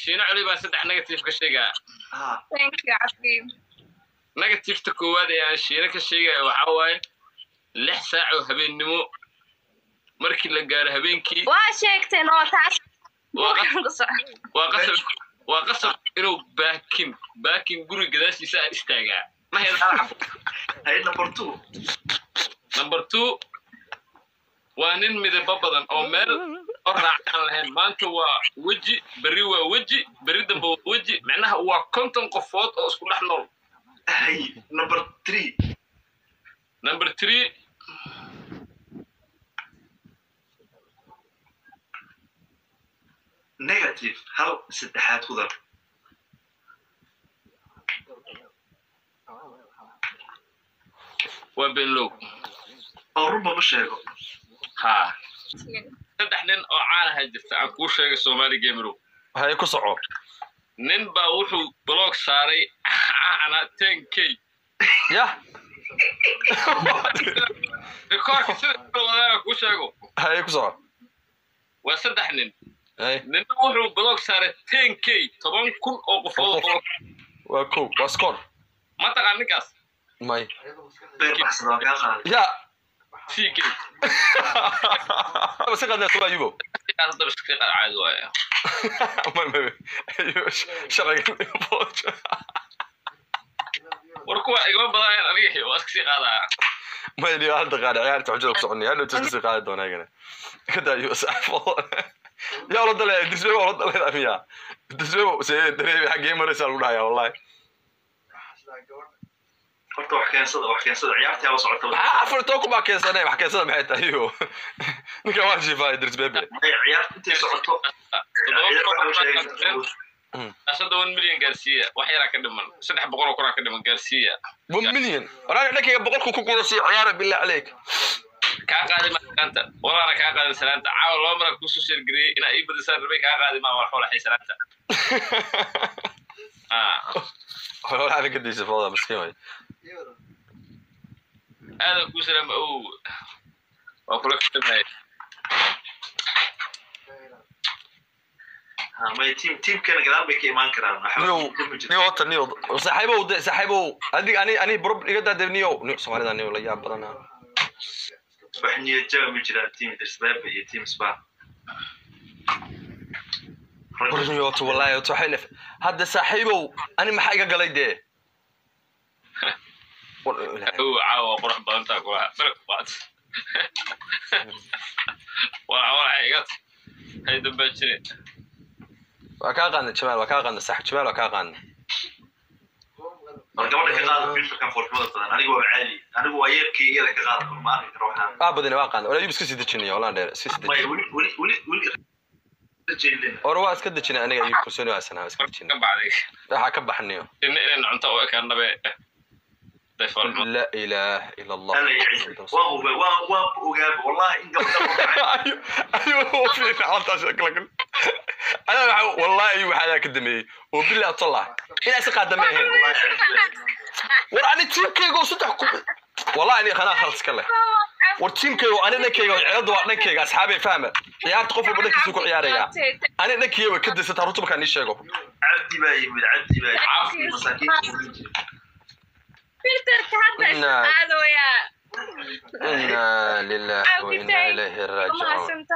shiino culi baa saddex negative ka sheegaa negativeta koowaad ee aan shiino ka sheegaya waxaa waaye lix saac oo habeennimo markii la gaaro habeenkii Waa qasab inuu baakin baakin guri gadaashiisa aan istaagaa number two وانين مذا ببضن أو مال قرنا عقان لهين مانتو وا وجي بري وا وجي بري دبا وجي معناها وا كنتن قفوت أو اسكو نحنول اي نمبر تري نمبر تري نيجاتيف هل ستحات خذر وبين لوك أو ربما شايفه haa saddex nin oo caanaha jirta aan kuu sheegay soomaali gamerow hay ku soco nin baa wuxuu blog saaray caana ten k yah rikoorka sida kala wadaaga kuu sheego hay ku soco waa saddex nin ninna wuxuu blog saaray ten k toban kun oo qofood oo waa kow waa score ma taqaan ninkaas may ya في كيف وسخ الناس ولا يبو أنا ضرب شكل على عدوايا المهم أيوه شرق البوت وركوا يقول بضاير ريحي واسكسي غادا ما يلي هذا غادا عيال تعجلك صعني هلو تسكسي غادا دون هكذا كذا يو سافو يا رد الله دسمو رد الله الامياء دسمو سيد دريبي حق يمرس الولايه والله horta wax keensada wax keensada ciyaartii aba socota maxaa afar toban ku baa keensanay wax keensada maxay tahay iyo ninka waa shifaay dirs bebe ciyaarta intay socoto ashada one million gaarsiiya wax yaraa ka dhiman saddex boqol oo koraa ka dhiman gaarsiiya one million walaal dhankayga boqolku ku guda sii ciyaara billah caleyk kaa qaadi ma salaanta walaana kaa qaadin salaanta caawa laba mara kuusoo sheergariyey inaa ii badisaan rabay kaa qaadi maa waa xoolaxay salaanta teamkana gadaal bay ka imaan karaan Waxa- niyo ma jiro. niyo wata niyo saaxiibow saaxiibow adig ani ani bro iga daade niyo niyo soomaalida niyo la yaab badana wax niyad jaba ma jiraan team Dirsbaba iyo team Spa wallahi wata waxay lef hadda saaxiibow ani maxaa iga galay dee caawa qurux badan taa kulaha dalka baad waa kaa qaadna jamaal waa kaa qaadna saaxib jamaal waa kaa qaadna waa caadi anigu waa yeerkii iyada ka qaada ma arki karo waxaan waa badina waa qaadna walaa yub iska sii dejinaya walaan dheer iska sii may orwa iska dejina aniga ayuu kusoo nuwaasanaa iska dejina waxaa ka baxnayo inaynu cunto oo ekaan nabe لا إله إلا الله. أيوه, أيوه، في حالة شكلك. أنا والله أيوه هذا كدمي وبالله طلع إلى سقى دمي ورأني تيم كي يقول صدحكم والله أني خلاص خلص كله. وتشينكيو أنا نكيو عرض وأنا نكيو اصحابي فاهمه ديار تقف بده كيسوق عياره يا أنا نكيو كدي ستار رتب كان يشيغو عدي باي من عدي باي عافي مساكين فلتر كان بس هذا يا إنا لله وإنا إليه راجعون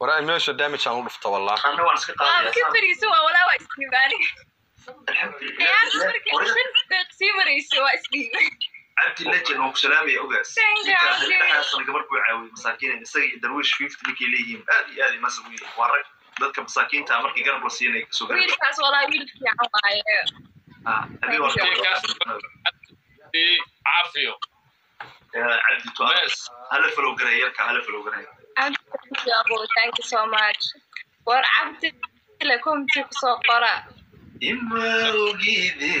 ورا ميشو دامج كان لفت والله أنا وأنا سكت قال يا كيف ريسو ولا واسكي بالي يا عمرك شنو تقسيم ريسو واسكي dhexdaasana gabar buu caawiyey masaakiin isaga iyo darwish fifty ninkay leeyihiin aad iyo aad ay masag u yihiin waa rag dadka masaakiinta ah markii garab la siinay kasoo garab wiilkaas walaa wiil fiican waaye ah habeen waa caafiyo cabdi to bes hala falow garay yarka hala falow garay Cabdi Abo, thank you so much war cabdi le komti kusoo qora ima ogide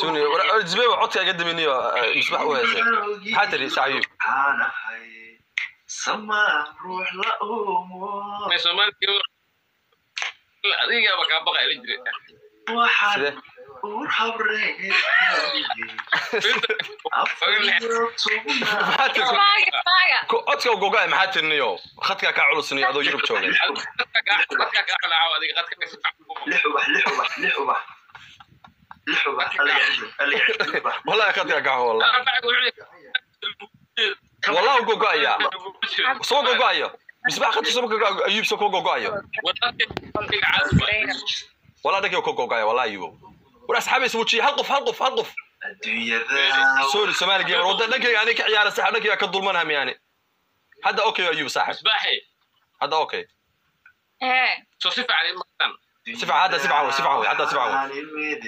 suni war jibay codka iga daminiyo misbax u heesay maxaa tiri sacayub waxaanahay sama ruux la uumo soomaaliya codka maxaa khadkaa kaa culusniyo adoo yurub ubax wallahi khadkaa kaa wallahi wallahi gogoaya وناس حبي يسوون شيء هلقف هلقف هلقف الدنيا سوري سمالك يا رود لك يعني كعيال يعني صح لك يا كظل منهم يعني. هذا أوكي يا أيوب صحيح اسباحي هذا أوكي. إيه. شو صفع علي؟ مكان سفع هذا سفع هو سفع هو هذا سفع هو.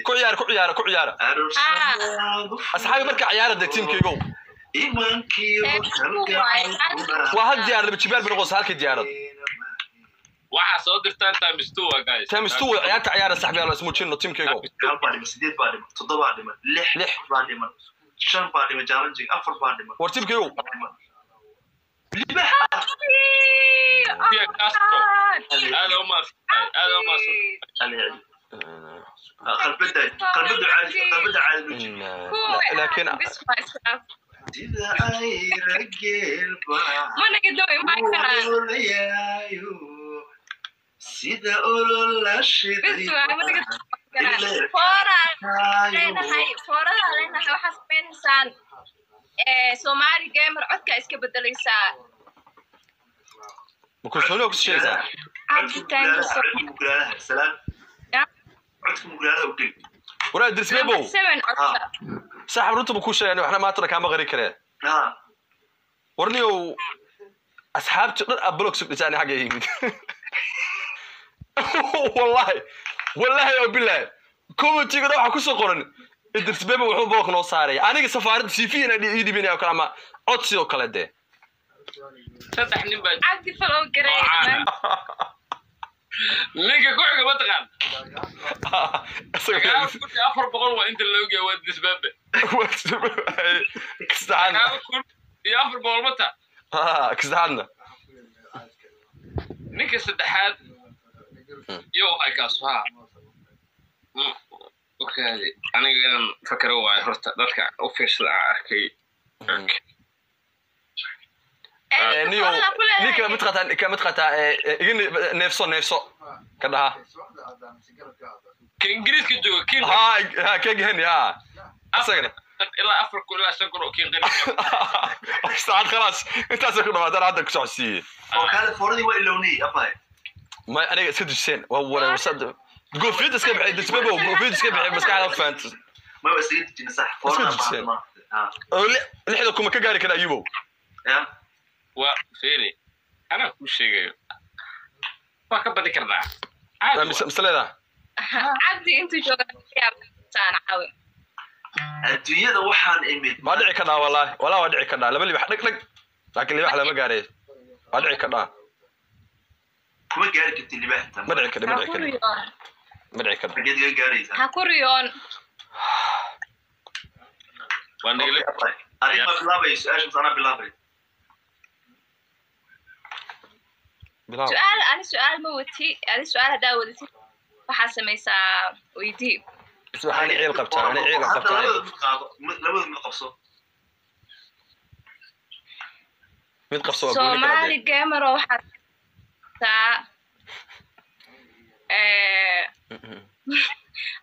كعيار كعيار كعيار آه. أصحابي مالك عيار ده تيم كيجو ايمان كيو إيه، وهالديار اللي بتشبال بالغوص هالك الديارات waxaa soo dirtaan times two waa guys times two wey ciyaarta ciyaara saxbiyaal ismuujino tiimkaygow hal baa dhiman sideed baa dhiman toddobaa dhiman lix Lix. baa dhiman shan baa dhiman challenging afar baa dhiman war yacdo qalbada qalbada caadi qalbada caadi laakiin sida ay rageelba mana gadow imaan karaan sida olola shiday bis waa mana gadow karaan fooraan leenahay foorada leenahay waxaa sameynaysaan soomaali gamer codka iska bedelaysaa ma kalsooni ku sheegaysaa cabitaanka soo codka mugulaalaha salaam Ya. codka mugulaalaha u dhig waraa dirsmebow seven codka saaxib runta buu ku sheegay waxna maantana kaama qari karee ha warniyow asxaabti dhan ablog sugdhisaani xagga yimid والله والله يا بلال كم تيجي ده حكوا سقرن الدرس بيبا وحب بوك نو ساري أنا جي سفارة سي فينا دي إيدي بيني أو كلام أتسي أو كلام ده لكن انت لوجا ودس بابا كستانا افر بغلوة كستانا نكسر دحات aniga inaan fakero waayo horta dadka u fiirsada aan arkay niyo ninka mid qataa ka mid qataa iga ne- neefso neefso ka dhaha ka ingiriiska jooga kiin ha ha kegaheni ha isagana ilaa afar kun ilaa shan kun oo kiin qari saacad khalaas intaasay ku dhamaadaan hadda ku socodsiiyey oo california waa ilownay abay ما أنا سد آه. الشين. واول أنا سد. تقول فيد اسكيب حيد تسبب وفيد اسكيب حيد بس قاعد فانت ما بس يدك صح فورا سد الشين. آه. لحظة كما كاري كذا يبو. يا. وا فيري. أنا كل شيء قايل. ما كبدي كرداع عادي. مس مسلا ذا. عادي انت شو يا أنا عاوي الدنيا وحان امد ما دعي كذا والله. ولا ما دعي كذا لما اللي بحرك لك لكن اللي بحرك لما قاري. ما دعي كذا kuma gaari kartid libaaxta ma dhici kadha ma ha dhici ku kadha riyoon ma dhici kadha xageed ga gaaraysaa ha ku riyoon waa nagala adig ma bilaabay su-aashaas anaa bilaabay bilaw su-aal ani su-aal ma wati ani su-aal haddaa wadatid waxaa samaysaa weydii bas waxaan ciil qabtaa ani ciil hadda qabtaa labada mid qaado mid- labada mid qabso mid qabso waa gooni kala soomaali dee gamero waxaa taa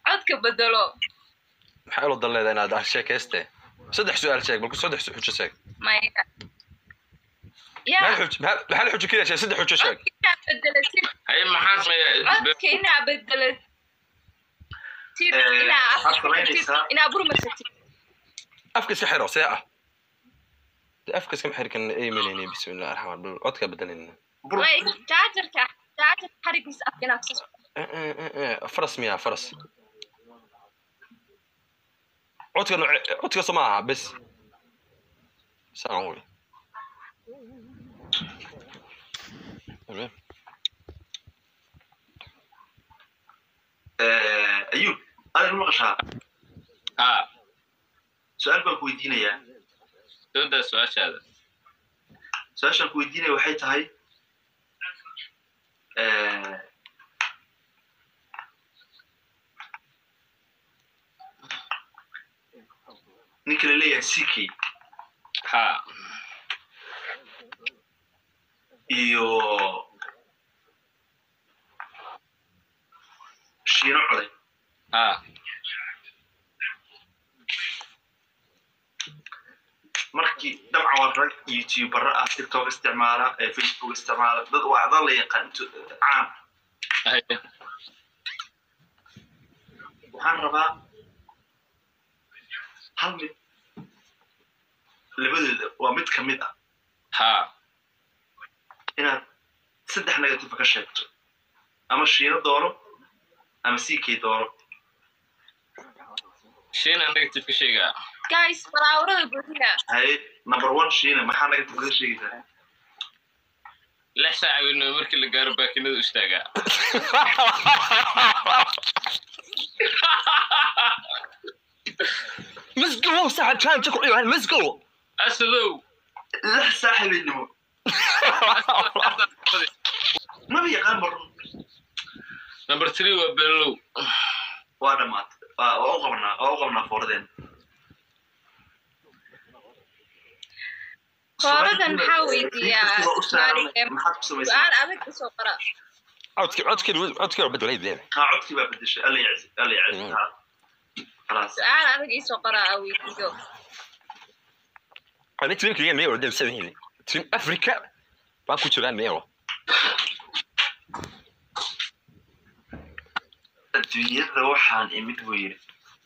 codka bedelo maxaa ilo dan leedahay inaad ah sheekayste saddex su-aal sheeg balku saddex xujo sheeg maya ya maxaa xuj maxaa maxaa xujo keliya sheeg saddex xujo sheeg codka inaad bedelatid Eh, inaa inaa burmarsatid afka iska xiro see ah afka karna aymanayni bismillahi raxmaan raxiim codka bedelayna faras miya faras codka nooce codka soo ma aha bes saan wey Eh, ayub adig ma maqashaa haa su-aal baan ku weydiinayaa doodaa su-aashaada su-aashaan ku weydiinaya waxay tahay eh, ninka la leeyahay ck e iyo shiino coday مركي دمع ورق يوتيوب رأى آه، تيك توك استعماله آه، فيسبوك استعماله ضد وعظة اللي يقن عام. وحن ربا هل مت اللي بدل ومت كمدة ها. هنا سدح نقدر تفكر شيء أما الشيء دوره أما سيكي دوره shiina negative ka sheegaa guys balaawrada buuxiya haye number one shiina maxaa negative kaga sheegaysaa lix saac weynoo markii la gaaro baakinada istaagaa go صاحب كان تقول يعني let's go asadow lix saaxibaynimo maba yaqaan marun number three waa below waa dhamaatay waa waa u maxaa weydiiyaa? maxaad ku samaysaa su-aal adag isoo qara عودك عودك عودك بدل هي بلاد haa codkii baa bedeshay alla yacsi alla yacsi haa khalaas su-aal adag isoo qara aa weydiiyo أنا تريك لي ميو دم سنين تريم افريكا ما كنت لا ميو adduunyada waxaan imid weyne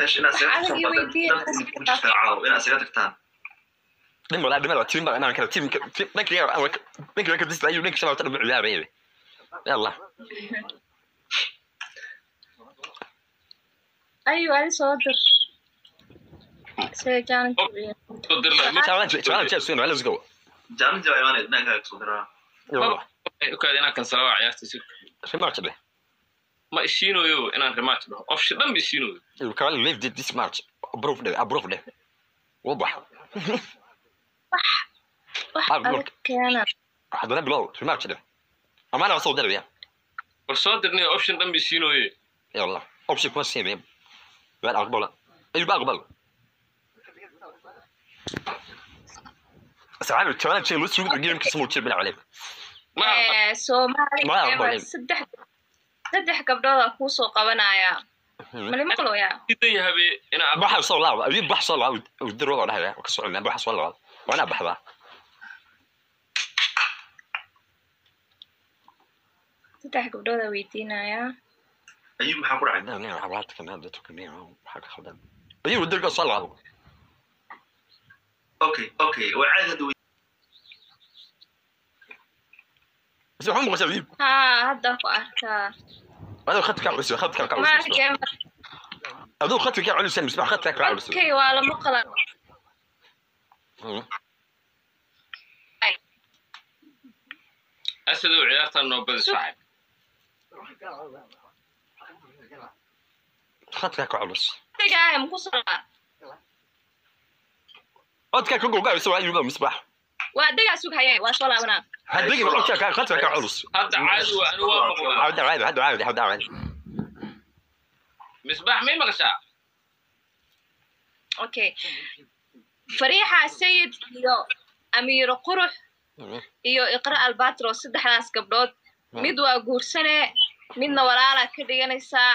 إيش inaad isaga Adiga tagtaan weydiiya, dad idinku jirtaa caawo inaad isaga tagtaan دم ولا دم تيم أنا كده تيم لك يا لك لك بس لا يونك شباب تلعب لعبه يلا يلا ayu adi soo dir sida jaanan soo dir la تعال تعال تعال سوين let's go jaalin jaa imaanay dhankaa kusoo diraa يلا ukaad inaan kansala waa ciyaarta si في ماتش ده ma ishiinoyo inaan rematch dhaho option dhan ba ishiinoyo كمان ليف دي ديس ماتش أبروف ده أبروف ده. wax Ah, look. adag keena هذا بلو في ماتش ده. أما أنا اصور ده war soo dirnay option dhan ba ishiinoye يلا. اوبشن كويس سيم لا أقبل. إيش بقبل بس كمان شيء لوس يقول يمكن اسمه تشيل بلا عليك ma Eh, soomaali Ma gamer aqbalin. Saddex saddex gabdhooda kuusoo qabanaya mali maqloyaa diidan yahabe inaa بحر صار لا ابي بحر صار لا ودروا ولا هذا وكسر لنا بحر صار لا وأنا بحر saddex gabdhooda weydiinaya ayuu maxaa ku dhacay أنا أنا حاولت كمان ده كمان حاجة خدام أيوه ودروا صار لا okay okay waa caadi hadda wey بس هم غسل haa hadda ku arkaa أنا اخذت كاع بسوا اخذت كاع كاع بسوا هذو اخذت كاع على سن بسوا اخذت كاع بسوا أوكي والله مقرر اسد وعياط النوبل صعب اخذت كاع بس كاع مقصر اوت كاع أيوة كاع بسوا على المصباح وعدي اسوك هيا واش والله soo laabanaa هديك اخذت كعب اخذت كعب بس hadda caadi waa anigu waa maqlaa عاد عاد عاد عاد عاد عاد misbaax may maqashaa okay fariixa sayid iyo iqra albatro saddexdaas gabdhood mid waa guursane midna walaalaa ka dhiganaysaa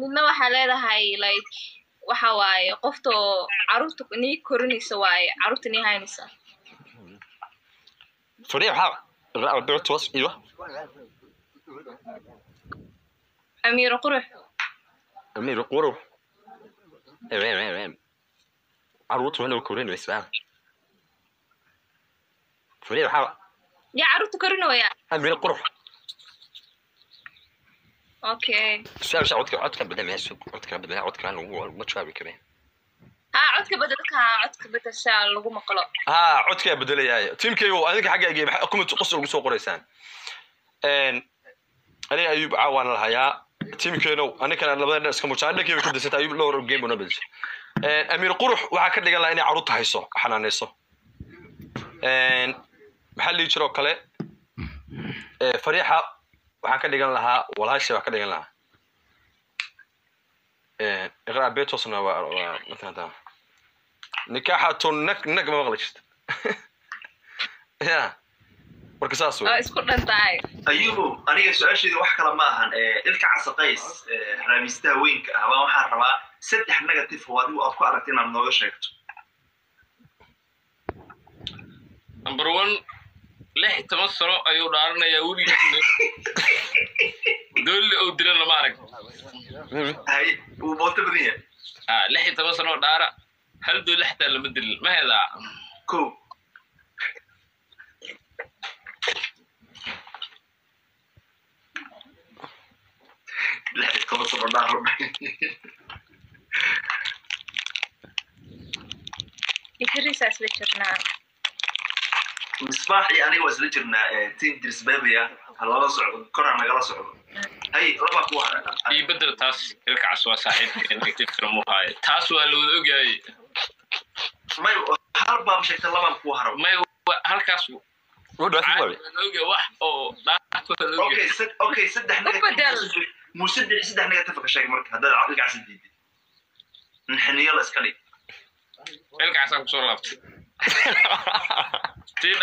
midna waxaa leedahay like waxa waaye qofta oo caruurta nii korinaysa waaye caruurta nii haynaysa فريق حق ربع توص إيوه. amiiro qurux أمير قورو إيه إيه إيه عروت ولا كورين بس بقى؟ فريق حق yaa caruurta korinooya أمير قروح. okay سال عودك عودك بدل ما يسوق عودك بدل عودك أنا هو ما تشابه كمان ha codkaa bedelayahay tiimkeyga adinka xaggaagy comment qos ugu soo qoraysaan aniga ayub caawaana lahayaa tiimkeeno aninkana labada dhe iska muujaa dhankeyba ku daysanta ayub dhowr game una bedesha amiir qurux waxaa ka dhigan laha inay carruurta hayso xanaanayso maxaa lii jiroo kale fariixa waxaan ka dhigan lahaa walaasha baa ka dhigan lahaa iqraa betosna waa نكاحه نك نك ما غلشت. يا. وركسا سو آه اسكو دنت اي أيوه طيب، أنا سؤالي واحد كلام ما هان إيه، الكا عصقيس إيه، رامستا وينك؟ آه، ها ما حرا سدح نيجاتيف فوادي واد كو ارتي ان نوغ شيكتو نمبر 1 لح تمصر أيو دارنا يا ولي دول أو دير لا ما عرف هاي وبوت آه لح تمصر دارا؟ هل دول حتى المدل ما هي ذا كو. مصباح يعني هو سلجرنا آه، تيم درس بابيا هلا لا صعب كرة أنا قلا صعب هاي ربع كوار أي بدر تاس الك عسوا صحيح إنك تفرموها تاس ولو دوجي halkaas saddex ka sheeg marka haddaad nxiniyo la iska dhig kusoo laabtay tii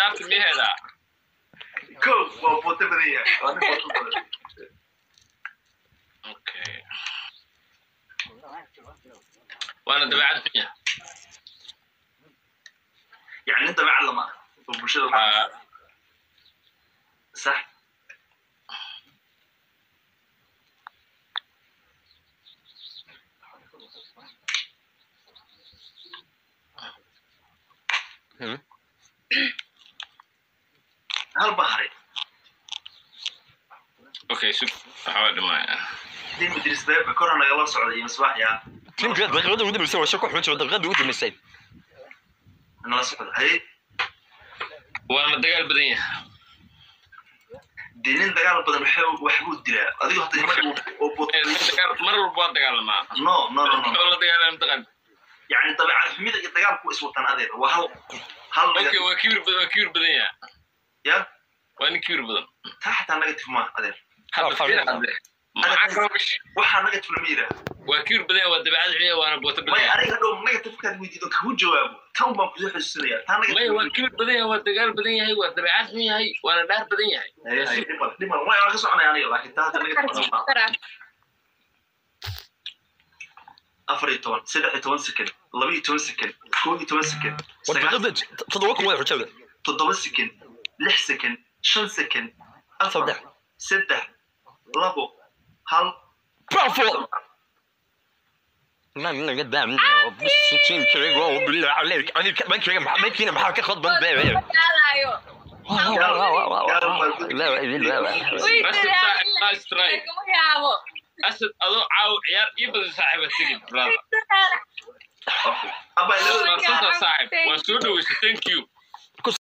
ko waa booto badan yahay waana dabeecad fiya يعني انت معلم بالبوشيدو آه. صح البحري أوكي شوف حواد ما يعني دي مدرسه بكره أنا يلا صعود يا مصباح يا تيم جاد بغيت نقول لك مسوي شكو حوت شو دغيا بيودي مسيت waana dagaal badan yahay دينين دقال بدن وحو وحبو الدلاء هذيك حتى أو بوت Eh, dagaal- mar walba waa dagaalamaa نو نو نو نو oo la dagaalama taqaan يعني طبعا حميد الدقال كو اسمه تن هذا وهل هل okay waa kibir badan waa kibir badan yahay يا waa nin kibir badan تحت نيجاتيف ما هذا hadda waxaa negative lama waa waa dabeecad waana aniga dhow weydiido jawaabo tan baan kusoo xusuusinaya taa maya negative waa kibir badan yahay waa dagaal badan yahay waa dabeecad xun yahay waana dhaar badan yahay dhimal dhimal way aan ka soconaya aniga laakiin taa hadda negative ma afar iyo toban saddex iyo toban second laba iyo toban second koob iyo toban second war sagaal daqiiqada toddoba kun waa xujada toddoba second lix second shan second afar Saddex. saddex labo hal bravo ما من قد دام بسيتين كريغو بالله عليك أنا كمان كريغو ما كينا ما كان خد بن بيه dagaalayo لا لا لا Rasta saaxib nice try lagama yaabo asad adoo caaw ciyaar